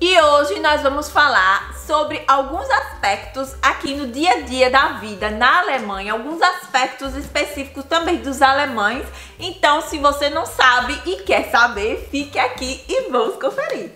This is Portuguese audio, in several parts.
E hoje nós vamos falar sobre alguns aspectos aqui no dia a dia da vida na Alemanha, alguns aspectos específicos também dos alemães. Então, se você não sabe e quer saber, fique aqui e vamos conferir.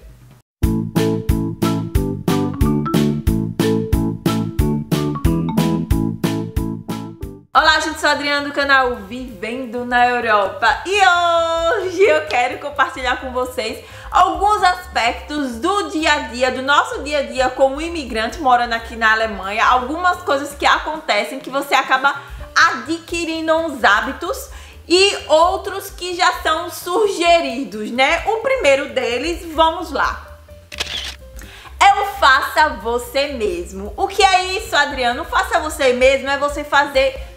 Olá, gente, sou a Adriana do canal Vivendo na Europa e hoje eu quero compartilhar com vocês alguns aspectos do dia a dia, do nosso dia a dia como imigrante morando aqui na Alemanha, algumas coisas que acontecem que você acaba adquirindo uns hábitos e outros que já são sugeridos, né? O primeiro deles, vamos lá. Faça você mesmo. O que é isso, Adriano? Faça você mesmo é você fazer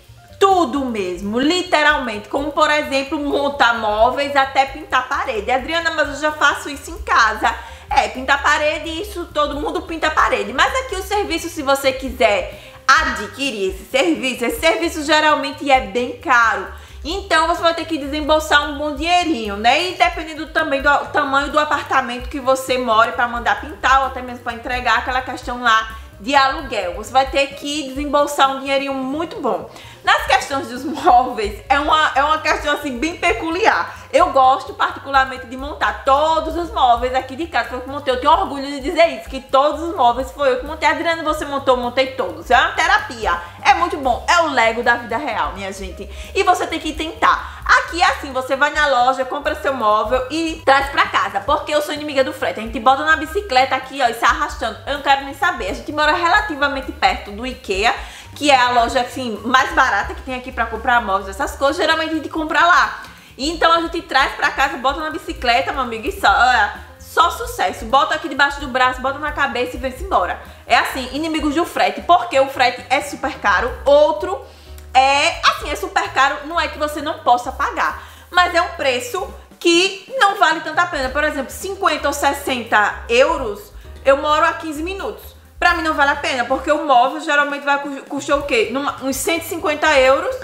tudo mesmo, literalmente. Como, por exemplo, montar móveis até pintar parede. Adriana, mas eu já faço isso em casa. É, pintar parede, isso todo mundo pinta parede. Mas aqui o serviço, se você quiser adquirir esse serviço, esse serviço geralmente é bem caro. Então você vai ter que desembolsar um bom dinheirinho, né? E dependendo também do tamanho do apartamento que você mora para mandar pintar ou até mesmo para entregar aquela questão lá de aluguel. Você vai ter que desembolsar um dinheirinho muito bom. Nas questões dos móveis, é uma, é uma questão assim bem peculiar. Eu gosto particularmente de montar todos os móveis aqui de casa. Foi eu que montei. Eu tenho orgulho de dizer isso, que todos os móveis foi eu que montei. Adriana, você montou, montei todos. É uma terapia. É muito bom. É o Lego da vida real, minha gente. E você tem que tentar. Aqui é assim, você vai na loja, compra seu móvel e traz pra casa. Porque eu sou inimiga do frete. A gente bota na bicicleta aqui, ó, e sai arrastando. Eu não quero nem saber. A gente mora relativamente perto do Ikea que é a loja assim mais barata que tem aqui para comprar móveis, essas coisas, geralmente a gente compra lá. Então a gente traz pra casa, bota na bicicleta, meu amigo, e só, olha, só sucesso. Bota aqui debaixo do braço, bota na cabeça e vem-se embora. É assim, inimigos do frete, porque o frete é super caro. Outro é, assim, é super caro, não é que você não possa pagar, mas é um preço que não vale tanta pena. Por exemplo, 50 ou 60 euros, eu moro a 15 minutos. Pra mim não vale a pena, porque o móvel geralmente vai custar o quê? Numa, uns 150 euros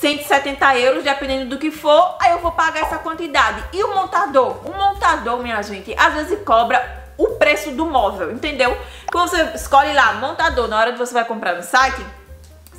170 euros, dependendo do que for, aí eu vou pagar essa quantidade. E o montador? O montador, minha gente, às vezes cobra o preço do móvel, entendeu? Quando você escolhe lá, montador, na hora que você vai comprar no site,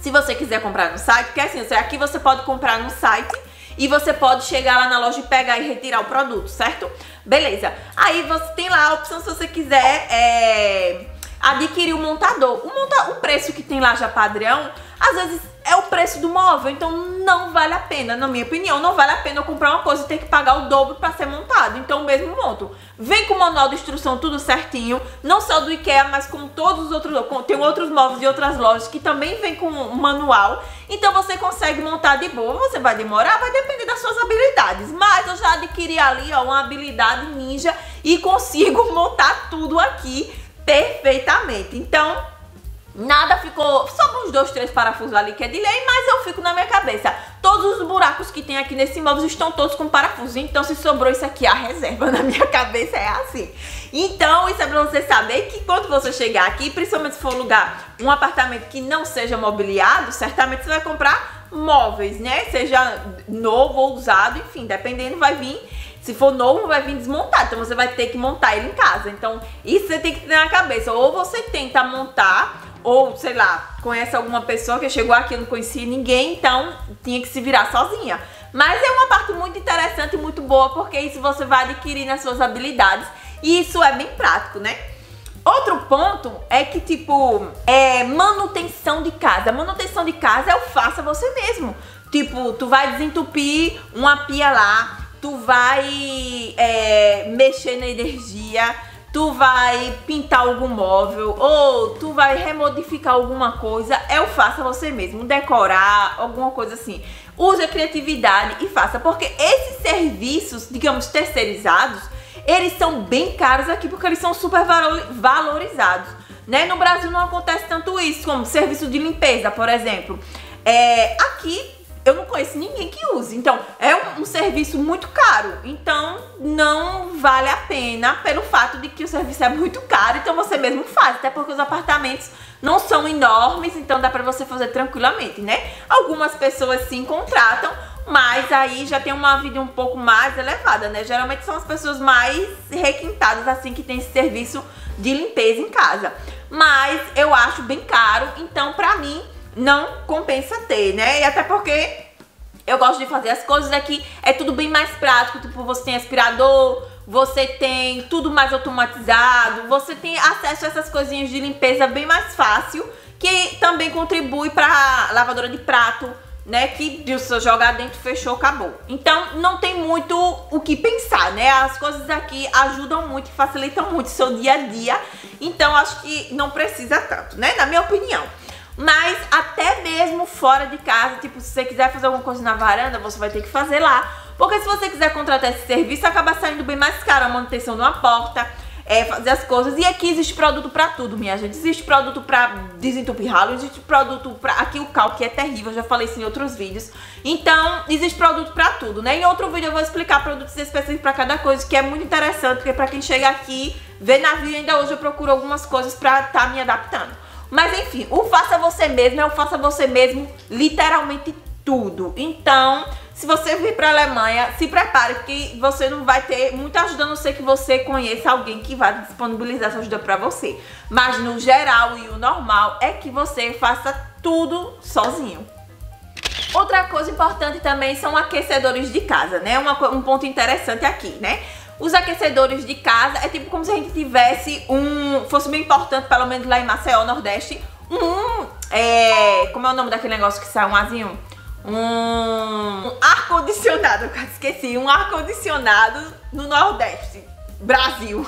se você quiser comprar no site, porque assim, aqui você pode comprar no site e você pode chegar lá na loja e pegar e retirar o produto, certo? Beleza. Aí você tem lá a opção se você quiser é, adquirir o montador. O, monta o preço que tem lá já padrão, às vezes é o preço do móvel, então não vale a pena, na minha opinião, não vale a pena eu comprar uma coisa e ter que pagar o dobro para ser montado. Então, mesmo monto. Vem com o manual de instrução tudo certinho, não só do IKEA, mas com todos os outros, tem outros móveis de outras lojas que também vem com um manual. Então você consegue montar de boa, você vai demorar, vai depender das suas habilidades. Mas eu já adquiri ali, ó, uma habilidade ninja e consigo montar tudo aqui perfeitamente. Então, Nada ficou, só uns dois, três parafusos ali que é de lei, mas eu fico na minha cabeça. Todos os buracos que tem aqui nesse móvel estão todos com parafuso, então se sobrou isso aqui, a reserva na minha cabeça é assim. Então isso é pra você saber que quando você chegar aqui, principalmente se for lugar, um apartamento que não seja mobiliado, certamente você vai comprar móveis, né? Seja novo ou usado, enfim, dependendo vai vir se for novo, vai vir desmontado. Então você vai ter que montar ele em casa. Então, isso você tem que ter na cabeça. Ou você tenta montar, ou sei lá, conhece alguma pessoa que chegou aqui, não conhecia ninguém, então tinha que se virar sozinha. Mas é uma parte muito interessante e muito boa, porque isso você vai adquirir nas suas habilidades e isso é bem prático, né? Outro ponto é que, tipo, é manutenção de casa. Manutenção de casa é o faça você mesmo. Tipo, tu vai desentupir uma pia lá, tu vai é, mexer na energia, tu vai pintar algum móvel ou tu vai remodificar alguma coisa, é o faça você mesmo, decorar, alguma coisa assim. Use a criatividade e faça, porque esses serviços, digamos, terceirizados, eles são bem caros aqui porque eles são super valorizados. Né? No Brasil não acontece tanto isso, como serviço de limpeza, por exemplo. É, aqui eu não conheço ninguém que use. Então, é um, um, serviço muito caro. Então, não vale a pena pelo fato de que o serviço é muito caro. Então, você mesmo faz. Até porque os apartamentos não são enormes. Então, dá pra você fazer tranquilamente, né? Algumas pessoas sim contratam. mas aí já tem uma vida um pouco mais elevada, né? Geralmente são as pessoas mais requintadas, assim, que tem esse serviço de limpeza em casa. Mas eu acho bem caro, então pra mim não compensa ter, né? E até porque eu gosto de fazer as coisas aqui, é tudo bem mais prático, tipo, você tem aspirador, você tem tudo mais automatizado, você tem acesso a essas coisinhas de limpeza bem mais fácil, que também contribui para lavadora de prato, né, que de você jogar dentro, fechou, acabou. Então, não tem muito o que pensar, né? As coisas aqui ajudam muito e facilitam muito o seu dia a dia. Então, acho que não precisa tanto, né? Na minha opinião. Mas até mesmo fora de casa, tipo, se você quiser fazer alguma coisa na varanda, você vai ter que fazer lá. Porque se você quiser contratar esse serviço, acaba saindo bem mais caro a manutenção de uma porta, é, fazer as coisas. E aqui existe produto pra tudo, minha gente. Existe produto pra desentupir ralo, existe produto pra... Aqui o que é terrível, já falei isso em outros vídeos. Então, existe produto pra tudo, né? Em outro vídeo eu vou explicar produtos específicos pra cada coisa, que é muito interessante, porque pra quem chega aqui, vê navio, ainda hoje eu procuro algumas coisas pra tá me adaptando. Mas enfim, o faça você mesmo é o faça você mesmo literalmente tudo. Então, se você vir para a Alemanha, se prepare que você não vai ter muita ajuda, a não ser que você conheça alguém que vai disponibilizar essa ajuda para você. Mas no geral e o normal é que você faça tudo sozinho. Outra coisa importante também são aquecedores de casa, né? Uma, um ponto interessante aqui, né? Os aquecedores de casa é tipo como se a gente tivesse um... Fosse bem importante, pelo menos lá em Maceió, Nordeste, um... É, como é o nome daquele negócio que sai um azinho? um ar-condicionado, eu esqueci, um ar-condicionado no Nordeste, Brasil.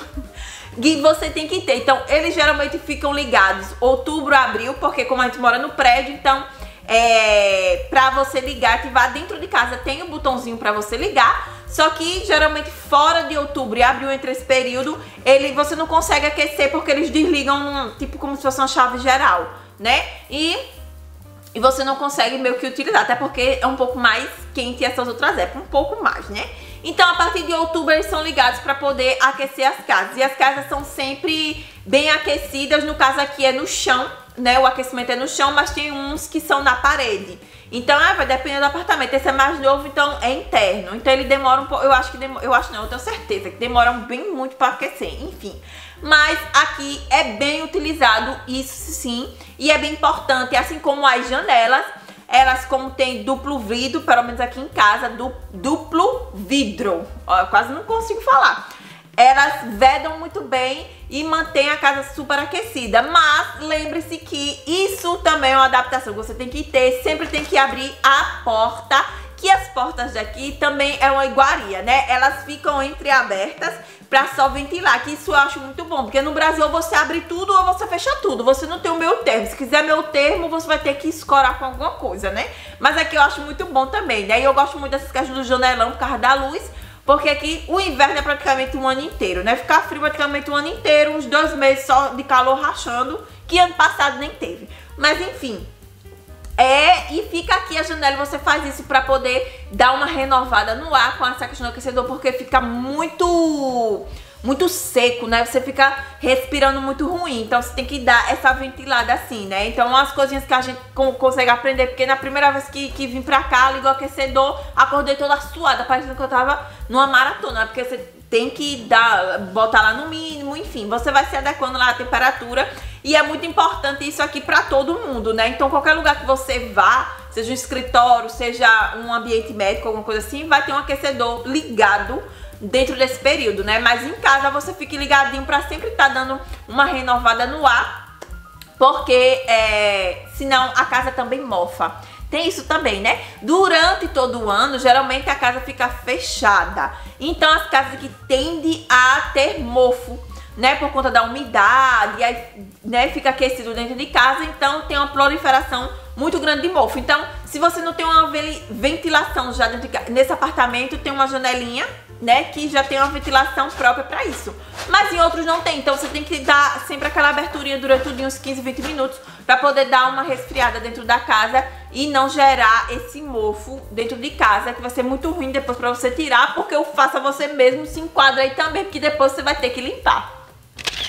E você tem que ter. Então, eles geralmente ficam ligados outubro, abril, porque como a gente mora no prédio, então é, pra você ligar, ativar dentro de casa tem um botãozinho pra você ligar. Só que geralmente fora de outubro e abril entre esse período, ele você não consegue aquecer porque eles desligam tipo como se fosse uma chave geral, né? E e você não consegue meio que utilizar, até porque é um pouco mais quente essas outras épocas, um pouco mais, né? Então, a partir de outubro, eles são ligados para poder aquecer as casas. E as casas são sempre bem aquecidas, no caso aqui é no chão, né? O aquecimento é no chão, mas tem uns que são na parede. Então, ah, vai depender do apartamento. Esse é mais novo, então é interno. Então ele demora um pouco, eu acho que demora, eu acho não, eu tenho certeza que demora bem muito para aquecer, enfim. Mas aqui é bem utilizado, isso sim, e é bem importante, assim como as janelas, elas como tem duplo vidro, pelo menos aqui em casa, du duplo vidro. Ó, eu quase não consigo falar. Elas vedam muito bem e mantém a casa super aquecida. Mas lembre-se que isso também é uma adaptação que você tem que ter. Sempre tem que abrir a porta que as portas daqui também é uma iguaria, né? Elas ficam entreabertas pra só ventilar, que isso eu acho muito bom, porque no Brasil você abre tudo ou você fecha tudo, você não tem o meu termo, se quiser meu termo você vai ter que escorar com alguma coisa, né? Mas aqui eu acho muito bom também, né? E eu gosto muito dessas caixas do janelão por causa da luz, porque aqui o inverno é praticamente um ano inteiro, né? Ficar frio praticamente um ano inteiro, uns dois meses só de calor rachando, que ano passado nem teve. Mas enfim, é, e fica aqui a janela você faz isso pra poder dar uma renovada no ar com essa questão do aquecedor, porque fica muito muito seco, né? Você fica respirando muito ruim. Então você tem que dar essa ventilada assim, né? Então as coisinhas que a gente consegue aprender, porque na primeira vez que, que vim pra cá, ligou o aquecedor, acordei toda suada, parecendo que eu tava numa maratona, porque você tem que dar, botar lá no mínimo, enfim, você vai se adequando lá à temperatura e é muito importante isso aqui para todo mundo, né? Então, qualquer lugar que você vá, seja um escritório, seja um ambiente médico, alguma coisa assim, vai ter um aquecedor ligado dentro desse período, né? Mas em casa você fique ligadinho para sempre estar tá dando uma renovada no ar, porque é, senão a casa também mofa. Tem isso também, né? Durante todo o ano, geralmente a casa fica fechada. Então as casas que tendem a ter mofo né, por conta da umidade, aí, né, fica aquecido dentro de casa, então tem uma proliferação muito grande de mofo. Então, se você não tem uma ventilação já dentro de nesse apartamento tem uma janelinha, né, que já tem uma ventilação própria para isso. Mas em outros não tem, então você tem que dar sempre aquela aberturinha durante uns 15, 20 minutos para poder dar uma resfriada dentro da casa e não gerar esse mofo dentro de casa, que vai ser muito ruim depois para você tirar, porque o faça você mesmo se enquadra aí também, porque depois você vai ter que limpar.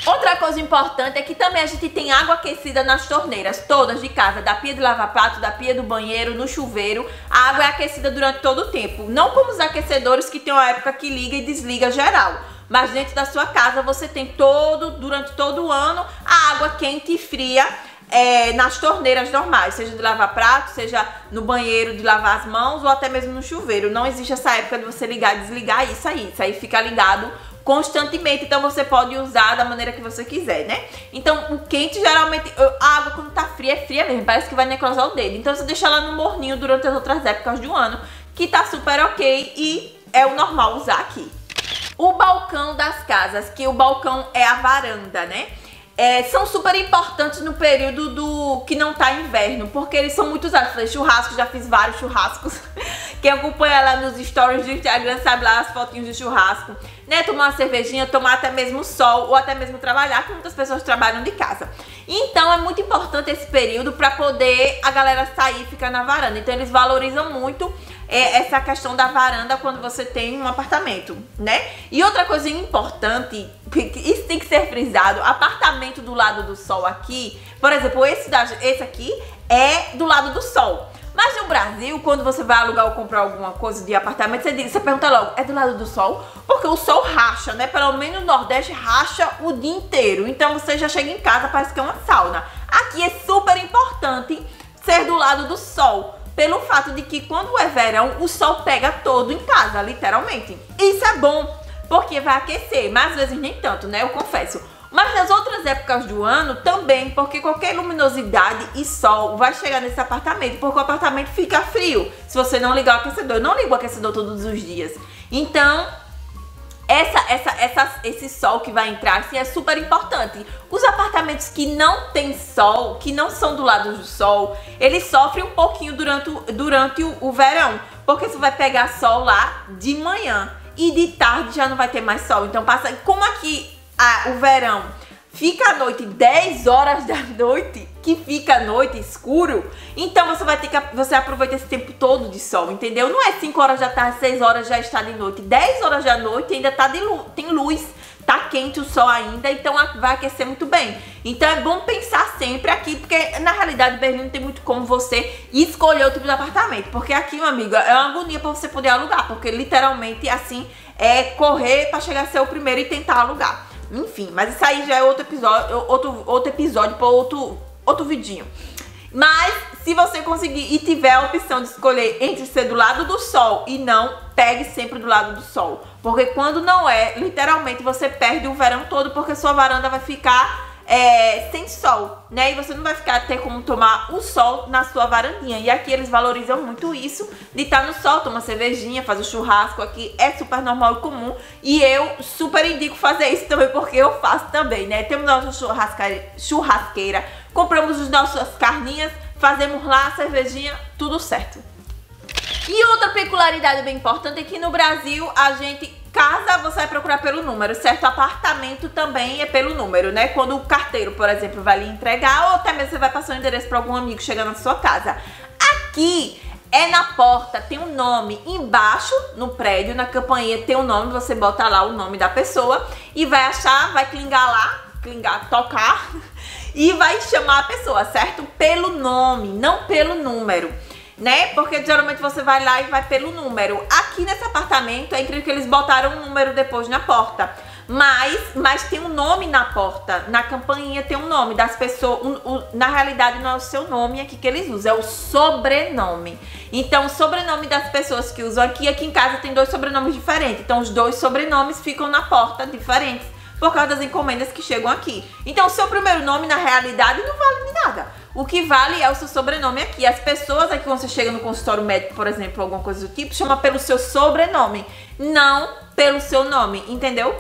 Outra coisa importante é que também a gente tem água aquecida nas torneiras, todas de casa, da pia de lavar prato, da pia do banheiro, no chuveiro. A água é aquecida durante todo o tempo. Não como os aquecedores que tem uma época que liga e desliga geral. Mas dentro da sua casa você tem todo, durante todo o ano, a água quente e fria é, nas torneiras normais, seja de lavar prato, seja no banheiro de lavar as mãos ou até mesmo no chuveiro. Não existe essa época de você ligar e desligar isso aí. Isso aí fica ligado constantemente, então você pode usar da maneira que você quiser, né? Então, o quente geralmente, a água quando tá fria é fria mesmo, parece que vai necrosar o dedo. Então você deixa ela no morninho durante as outras épocas do ano, que tá super ok e é o normal usar aqui. O balcão das casas, que o balcão é a varanda, né? é, são super importantes no período do que não tá inverno, porque eles são muito usados. Falei churrasco, já fiz vários churrascos. Quem acompanha lá nos stories do Instagram sabe lá as fotinhos de churrasco. Né, tomar uma cervejinha, tomar até mesmo sol ou até mesmo trabalhar, que muitas pessoas trabalham de casa. Então é muito importante esse período para poder a galera sair e ficar na varanda. Então eles valorizam muito é essa questão da varanda quando você tem um apartamento, né? E outra coisa importante, isso tem que ser frisado, apartamento do lado do sol aqui, por exemplo, esse, da, esse aqui é do lado do sol. Mas no Brasil, quando você vai alugar ou comprar alguma coisa de apartamento, você, diz, você pergunta logo, é do lado do sol? Porque o sol racha, né? Pelo menos no Nordeste racha o dia inteiro. Então você já chega em casa, parece que é uma sauna. Aqui é super importante ser do lado do sol pelo fato de que quando é verão, o sol pega todo em casa, literalmente. Isso é bom, porque vai aquecer, mas às vezes nem tanto, né? Eu confesso. Mas nas outras épocas do ano também, porque qualquer luminosidade e sol vai chegar nesse apartamento, porque o apartamento fica frio se você não ligar o aquecedor. Eu não ligo o aquecedor todos os dias. Então, essa, essa, essa, esse sol que vai entrar assim, é super importante. Os apartamentos que não tem sol, que não são do lado do sol, eles sofrem um pouquinho durante, durante o, o verão. Porque você vai pegar sol lá de manhã e de tarde já não vai ter mais sol. Então passa. Como aqui a, o verão fica à noite 10 horas da noite, que fica à noite escuro, então você vai ter que você aproveita esse tempo todo de sol, entendeu? Não é 5 horas da tarde, 6 horas já está de noite, 10 horas da noite ainda tá de luz, tem luz, tá quente o sol ainda, então vai aquecer muito bem. Então é bom pensar sempre aqui, porque na realidade Berlim não tem muito como você escolher o tipo de apartamento, porque aqui, meu amigo, é uma agonia para você poder alugar, porque literalmente assim é correr para chegar a ser o primeiro e tentar alugar. Enfim, mas isso aí já é outro episódio, outro, outro episódio para outro, outro vidinho. Mas se você conseguir e tiver a opção de escolher entre ser do lado do sol e não, pegue sempre do lado do sol. Porque quando não é, literalmente você perde o verão todo porque sua varanda vai ficar é, sem sol, né? E você não vai ficar ter como tomar o sol na sua varandinha. E aqui eles valorizam muito isso de estar tá no sol, tomar cervejinha, fazer churrasco aqui é super normal e comum. E eu super indico fazer isso também porque eu faço também, né? Temos nossa churrasqueira compramos as nossas carninhas, fazemos lá a cervejinha, tudo certo. E outra peculiaridade bem importante é que no Brasil a gente Casa você vai procurar pelo número, certo? Apartamento também é pelo número, né? Quando o carteiro, por exemplo, vai lhe entregar, ou até mesmo você vai passar o endereço para algum amigo chegando na sua casa. Aqui é na porta, tem um nome embaixo no prédio, na campainha tem um nome, você bota lá o nome da pessoa e vai achar, vai clingar lá, clingar, tocar e vai chamar a pessoa, certo? Pelo nome, não pelo número né? Porque geralmente você vai lá e vai pelo número. Aqui nesse apartamento é incrível que eles botaram um número depois na porta. Mas, mas tem um nome na porta, na campainha tem um nome das pessoas. Um, um, na realidade, não é o seu nome aqui que eles usam, é o sobrenome. Então, o sobrenome das pessoas que usam aqui, aqui em casa tem dois sobrenomes diferentes. Então, os dois sobrenomes ficam na porta diferentes por causa das encomendas que chegam aqui. Então, o seu primeiro nome, na realidade, não vale de nada. O que vale é o seu sobrenome aqui. As pessoas aqui, quando você chega no consultório médico, por exemplo, alguma coisa do tipo, chama pelo seu sobrenome, não pelo seu nome, entendeu?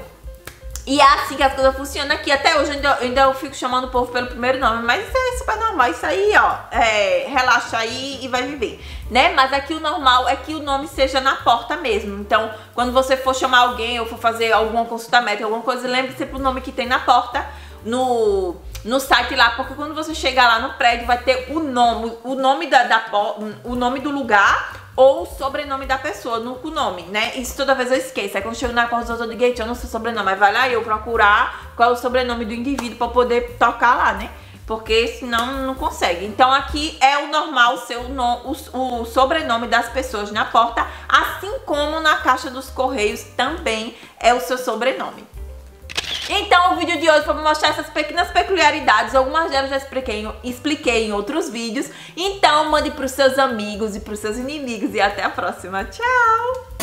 E é assim que as coisas funcionam aqui. Até hoje eu ainda, ainda eu fico chamando o povo pelo primeiro nome, mas isso é super normal. Isso aí, ó, é, relaxa aí e vai viver, né? Mas aqui o normal é que o nome seja na porta mesmo. Então, quando você for chamar alguém ou for fazer alguma consulta médica, alguma coisa, lembre sempre o nome que tem na porta no no site lá, porque quando você chegar lá no prédio vai ter o nome, o nome da, da o nome do lugar ou o sobrenome da pessoa no nome, né? Isso toda vez eu esqueço. Aí quando chego na porta eu digo, eu não sei o sobrenome. Aí vai lá eu procurar qual é o sobrenome do indivíduo pra poder tocar lá, né? Porque senão não consegue. Então aqui é o normal ser o, no, o, o sobrenome das pessoas na porta, assim como na caixa dos correios também é o seu sobrenome. Então o vídeo de hoje foi mostrar essas pequenas peculiaridades, algumas delas já expliquei, expliquei em outros vídeos. Então mande para os seus amigos e para os seus inimigos e até a próxima. Tchau!